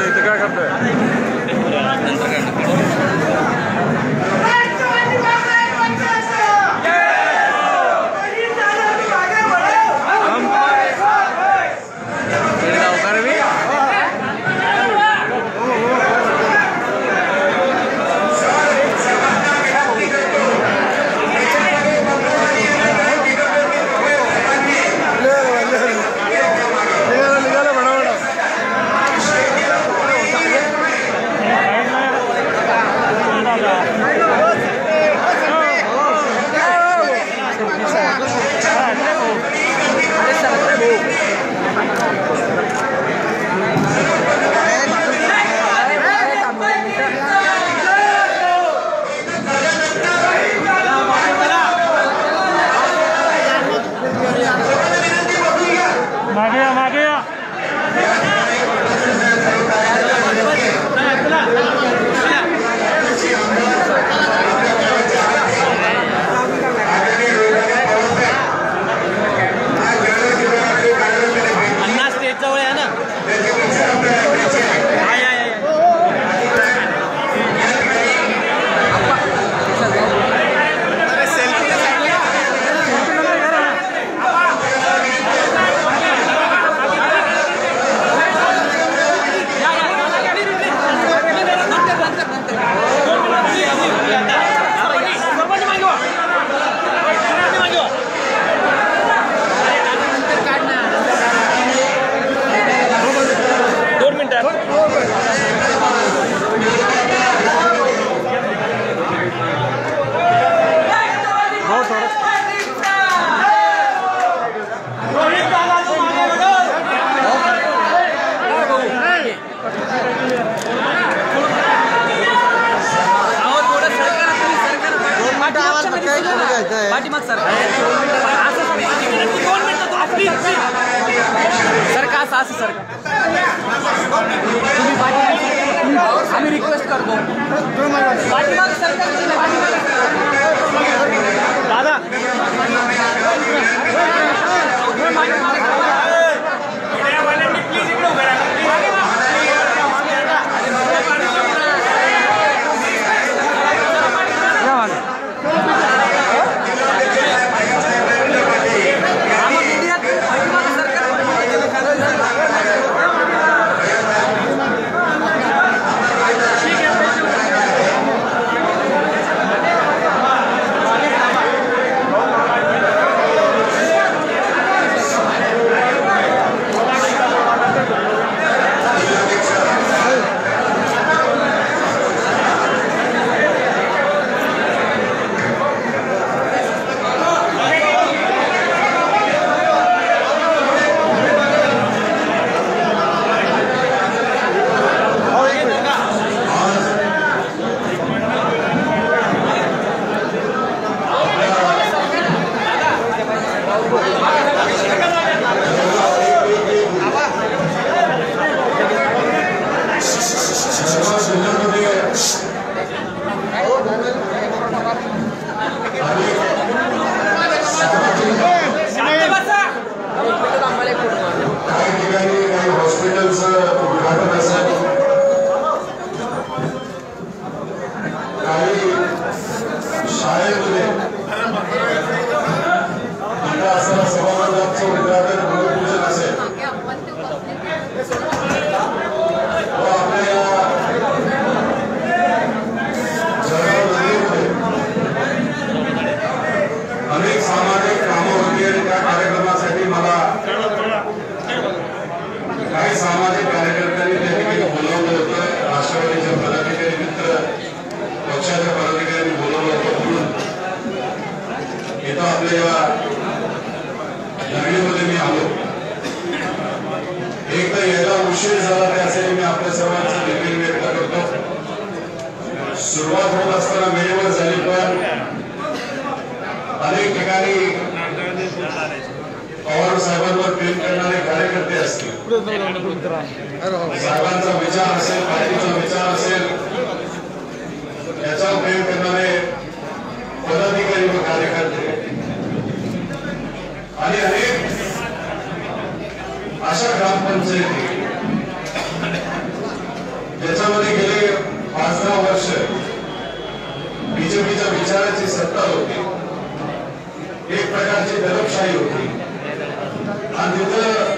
देखते क्या करते हैं तुम्ही आम्ही रिक्वेस्ट करतो दादा प्लीज इकडे उभे राहा प्रेम करणारे कार्यकर्ते असतील. साहेबांचा विचार असेल पार्टीचा विचार असेल याच्यावर प्रेम करणारे पदाधिकारी व कार्यकर्ते. आणि अनेक अशा ग्रामपंचायती ज्याच्यामध्ये गेले पाच दहा वर्ष बीजेपीच्या विचाराची सत्ता होती एक प्रकारची दडपशाही होती आणि तिथं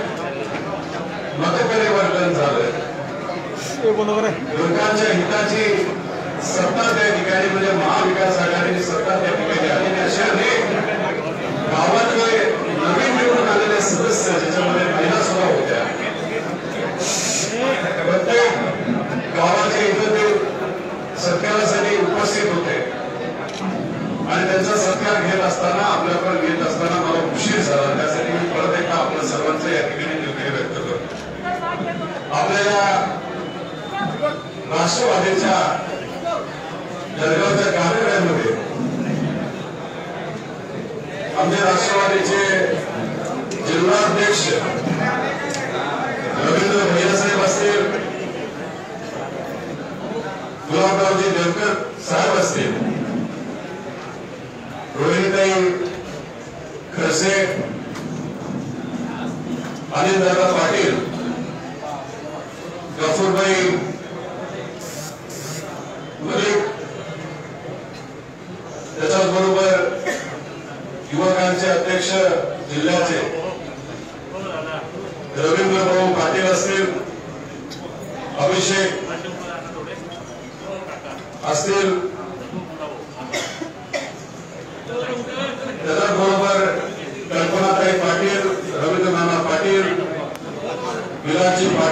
मतपरिवर्तन झालं लोकांच्या हिताची सत्ता त्या ठिकाणी म्हणजे महाविकास आघाडीची सत्ता त्या ठिकाणी आली आणि असे अनेक गावातले नवीन निवडून आलेले सदस्य ज्याच्यामध्ये महिला सुद्धा होत्या. प्रत्येक गावाच्या इथं ते सत्कारासाठी उपस्थित होते. आणि त्यांचा सत्कार घेत असताना आपल्याकडे घेत असताना मला उशीर झाला. त्यासाठी मी परत एकदा आपल्या सर्वांचं या ठिकाणी निर्णय व्यक्त करतो. आपल्याला राष्ट्रवादीच्या जळगावच्या कार्यालयामध्ये आमचे राष्ट्रवादीचे जिल्हाध्यक्ष रवींद्र भैयासाहेब असतील गुलाबरावजी देवकर साहेब असतील रोहिणीताई खरसे अनिलदादा पाटील गफूरबाई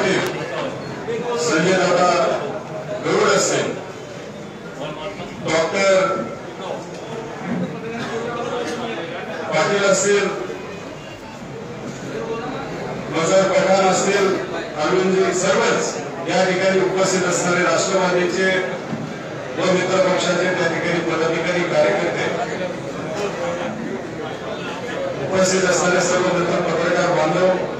पाटील संजय दादा गरुड असेल डॉक्टर पाटील असेल मजर पठाण असतील अरविंदजी सर्वच या ठिकाणी उपस्थित असणारे राष्ट्रवादीचे व मित्र पक्षाचे त्या ठिकाणी पदाधिकारी कार्यकर्ते. उपस्थित असणारे सर्व मित्र पत्रकार बांधव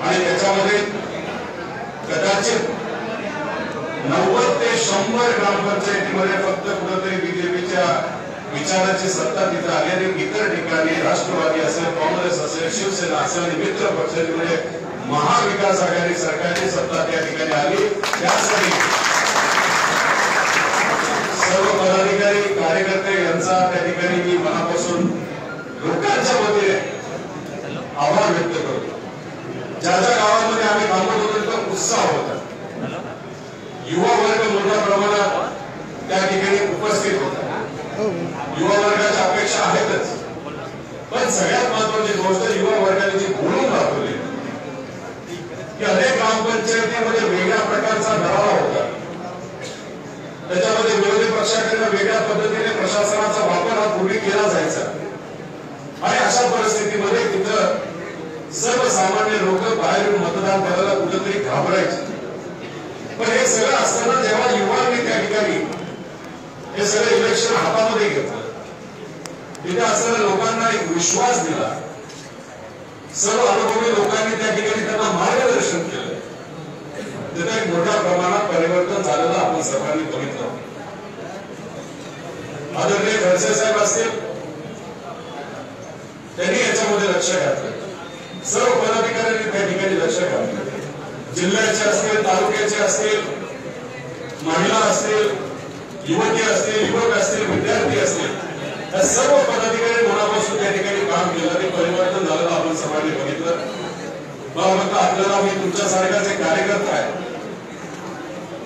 आणि त्याच्यामध्ये कदाचित नव्वद ते शंभर ग्रामपंचायतीमध्ये फक्त कुठंतरी बीजेपीच्या विचाराची सत्ता तिथे आली आणि इतर ठिकाणी राष्ट्रवादी असेल काँग्रेस असेल शिवसेना असेल आणि मित्र पक्षांमध्ये महाविकास आघाडी सरकारची सत्ता त्या ठिकाणी आली. त्यासाठी सर्व पदाधिकारी कार्यकर्ते यांचा त्या ठिकाणी मी मनापासून लोकांच्या वतीने आभार व्यक्त करतो. ज्या ज्या गावामध्ये आम्ही थांबत होतो तिथं उत्साह होता. युवा वर्ग मोठ्या प्रमाणात त्या ठिकाणी उपस्थित होता. युवा वर्गाच्या अपेक्षा आहेतच. पण सगळ्यात महत्वाची गोष्ट युवा वर्गाने जी बोलून दाखवली की अनेक ग्रामपंचायतीमध्ये वेगळ्या प्रकारचा दरावा होता. त्याच्यामध्ये विरोधी पक्षाकडनं वेगळ्या पद्धतीने प्रशासनाचा वापर हा पूर्वी केला जायचा. आणि अशा परिस्थितीमध्ये तिथं सर्वसामान्य लोक बाहेर मतदान करायला कुठेतरी घाबरायचे. पण हे सगळं असताना जेव्हा युवांनी त्या ठिकाणी हे सगळं इलेक्शन हातामध्ये घेतलं तिथे असलेल्या लोकांना एक विश्वास दिला. सर्व अनुभवी लोकांनी त्या ठिकाणी त्यांना मार्गदर्शन केलं. तिथे एक मोठ्या प्रमाणात परिवर्तन झालेलं आपण सर्वांनी बघितलं. आदरणीय खडसे साहेब असतील त्यांनी याच्यामध्ये लक्ष घातलं. सर्व पदाधिकाऱ्यांनी त्या ठिकाणी लक्ष घातलं. जिल्ह्याचे असतील तालुक्याचे असतील महिला असतील युवती असतील युवक असतील विद्यार्थी असतील या सर्व पदाधिकारी मनापासून त्या ठिकाणी काम केलं आणि परिवर्तन झालं आपण सर्वांनी बघितलं. मला आपल्याला मी तुमच्यासारखाच एक कार्यकर्ता आहे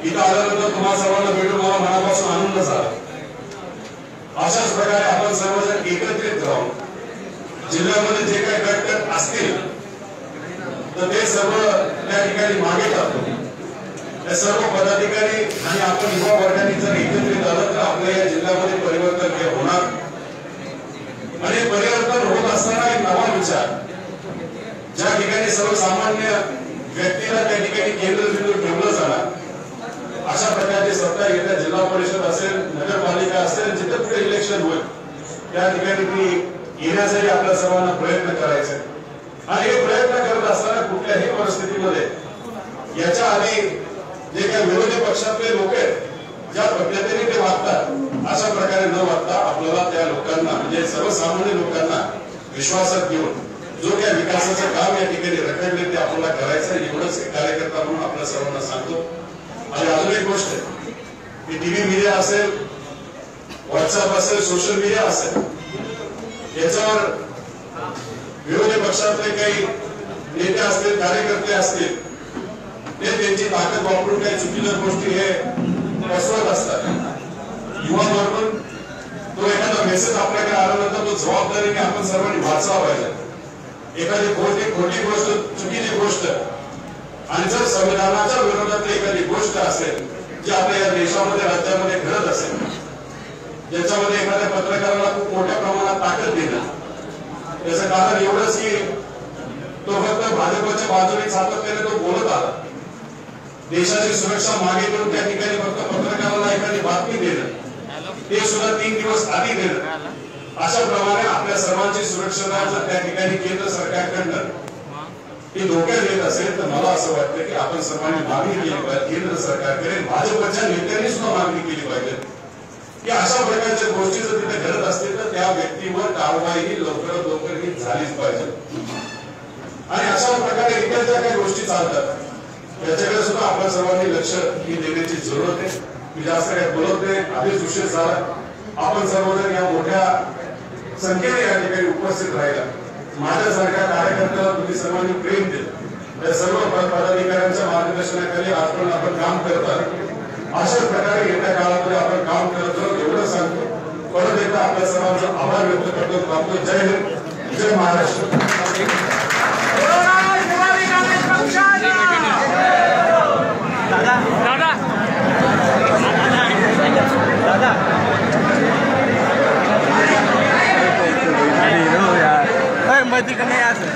इथं आल्यानंतर तुम्हाला सर्वांना भेटून मला मनापासून आनंद झाला. अशाच प्रकारे आपण सर्वजण एकत्रित राहून जिल्ह्यामध्ये जे काही गट असतील तर ते सर्व त्या ठिकाणी मागे टाकतो या सर्व पदाधिकारी आणि आपण युवा वर्गाने जर एकत्रित आलं तर आपल्या या जिल्ह्यामध्ये परिवर्तन हे होणार. आणि परिवर्तन होत असताना एक नवा विचार ज्या ठिकाणी सर्वसामान्य व्यक्तीला त्या ठिकाणी केंद्रबिंदू ठेवलं जाणार अशा प्रकारची सत्ता येत्या जिल्हा परिषद असेल नगरपालिका असेल जिथे पुढे इलेक्शन होईल त्या ठिकाणी ती येण्यासाठी आपल्या सर्वांना प्रयत्न करायचे आणि हे प्रयत्न करत असताना कुठल्याही परिस्थितीमध्ये याच्या आधी जे काही विरोधी पक्षातले लोक आहेत ज्या पद्धतीने ते वागतात अशा प्रकारे न वागता आपल्याला त्या लोकांना म्हणजे सर्वसामान्य लोकांना विश्वासात घेऊन जो काही विकासाचं काम या ठिकाणी रखडले ते आपल्याला करायचं एवढंच एक कार्यकर्ता म्हणून आपल्या सर्वांना सांगतो. आणि अजून एक गोष्ट आहे की टीव्ही मीडिया असेल व्हॉट्सअप असेल सोशल मीडिया असेल याच्यावर विरोधी पक्षातले काही नेते असतील कार्यकर्ते असतील ते त्यांची ताकद वापरून काही चुकीच्या गोष्टी हे पसरत असतात. युवा म्हणून तो एखादा मेसेज आपल्याकडे आल्यानंतर तो जबाबदारीने आपण सर्वांनी वाचावा पाहिजे. एखादी गोष्ट खोटी गोष्ट चुकीची गोष्ट आणि जर संविधानाच्या विरोधात एखादी गोष्ट असेल जे आपल्या या देशामध्ये राज्यामध्ये घडत असेल ज्याच्यामध्ये एखाद्या पत्रकाराला खूप मोठ्या प्रमाणात ताकद देणं त्याचं कारण एवढंच की तो फक्त भाजपच्या बाजूने सातत्याने तो बोलत आला. देशाची सुरक्षा मागे घेऊन त्या ठिकाणी फक्त पत्रकाराला एखादी बातमी देणं ते सुद्धा तीन दिवस आधी देणं अशा प्रमाणे आपल्या सर्वांची सुरक्षा जर त्या ठिकाणी केंद्र सरकारकडनं ही धोक्यात येत असेल तर मला असं वाटतं की आपण सर्वांनी मागणी केली पाहिजे. केंद्र सरकारकडे भाजपच्या नेत्यांनी सुद्धा मागणी केली पाहिजे. की अशा प्रकारच्या गोष्टी जर तिथे घडत असतील तर त्या व्यक्तीवर कारवाई ही लवकरात लवकर ही झालीच पाहिजे. आणि अशा प्रकारे इतर ज्या काही गोष्टी चालतात त्याच्याकडे सुद्धा आपण सर्वांनी लक्ष ही देण्याची जरूरत आहे. मी जास्त काही बोलत नाही आधीच उशीर झाला. आपण सर्वजण या मोठ्या संख्येने या ठिकाणी उपस्थित राहिला. माझ्यासारख्या कार्यकर्त्याला तुम्ही सर्वांनी प्रेम दिलं. त्या सर्व पदाधिकाऱ्यांच्या मार्गदर्शनाखाली आज पण आपण काम करतात अशाच प्रकारे येत्या काळामध्ये आपण काम करत राहू एवढं सांगतो. परत एकदा आपल्या सर्वांचा आभार व्यक्त करतो. थांबतो जय हिंद. जय महाराष्ट्र. दादा. दादा. अरे नो यार. अरे मधी का नाही असं